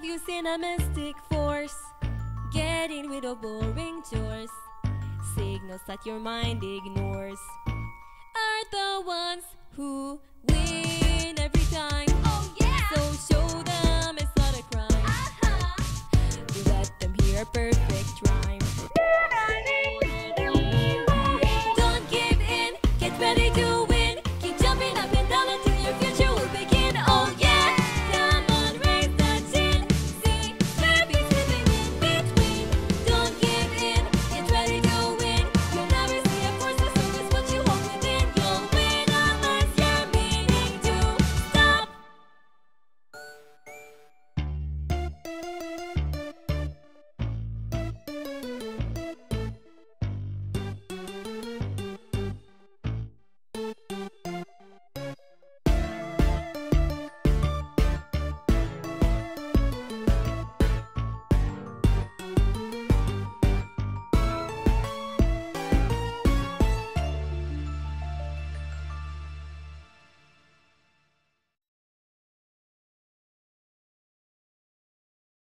Have you seen a mystic force getting rid of boring chores? Signals that your mind ignores are the ones who win every time. Oh yeah! So show them it's not a crime. Uh-huh. Let them hear perfect